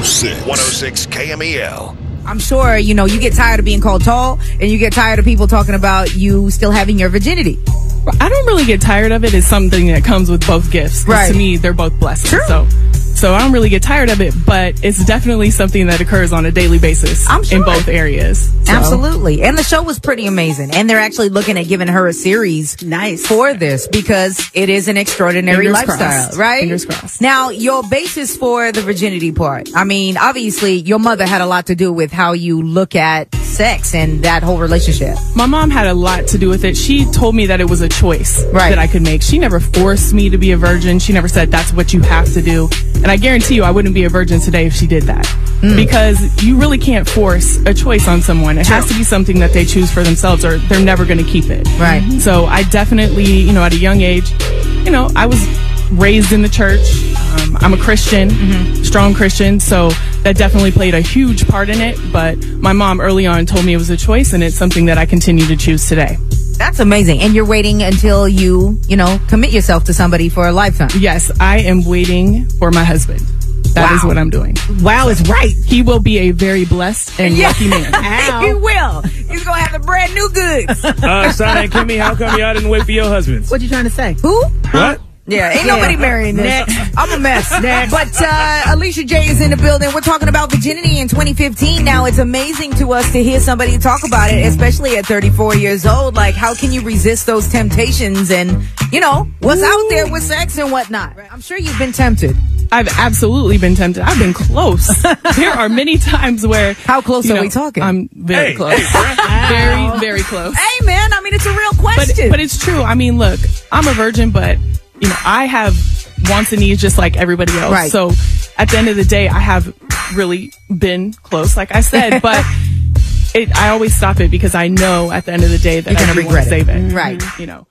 106. 106 KMEL. I'm sure, you know, you get tired of being called tall and you get tired of people talking about you still having your virginity. I don't really get tired of it. It's something that comes with both gifts. Right. To me, they're both blessings. True. So, so I don't really get tired of it, but it's definitely something that occurs on a daily basis I'm sure. in both areas. So- Absolutely. And the show was pretty amazing. And they're actually looking at giving her a series Nice. for this because it is an extraordinary Fingers lifestyle, crossed. right? Fingers crossed. Now, your basis for the virginity part. I mean, obviously, your mother had a lot to do with how you look at sex and that whole relationship. My mom had a lot to do with it. She told me that it was a choice Right. that I could make. She never forced me to be a virgin. She never said that's what you have to do. And I guarantee you I wouldn't be a virgin today if she did that. Hmm. Because you really can't force a choice on someone. It has to be something that they choose for themselves or they're never going to keep it. Right. So I definitely, you know, at a young age, you know, I was raised in the church. Um, I'm a Christian, Mm-hmm. strong Christian, so that definitely played a huge part in it. But my mom early on told me it was a choice, and it's something that I continue to choose today. That's amazing. And you're waiting until you, you know, commit yourself to somebody for a lifetime. Yes, I am waiting for my husband. That is Wow. what I'm doing. Wow is right. He will be a very blessed and lucky man. he will. He's going to have the brand new goods. Uh, Sana and Kimmy, how come y'all didn't wait for your husbands? What you trying to say? Who? What? Yeah, ain't Yeah. nobody marrying this. Next. I'm a mess. Next. But uh, Alicia Jay is in the building. We're talking about virginity in 2015. Now, it's amazing to us to hear somebody talk about it, especially at 34 years old. Like, how can you resist those temptations and, you know, what's out there with sex and whatnot? I'm sure you've been tempted. I've absolutely been tempted. I've been close. there are many times where. How close are know, we talking? I'm very Hey, close. hey, bruh. very, very close. Hey, man, I mean, it's a real but question. but it's true. I mean, look, I'm a virgin, but you know, I have wants and needs just like everybody else. Right. So at the end of the day, I have really been close, like I said, but. It, I always stop it because I know at the end of the day that You're I gonna do want to regret it. save it. Right. You know.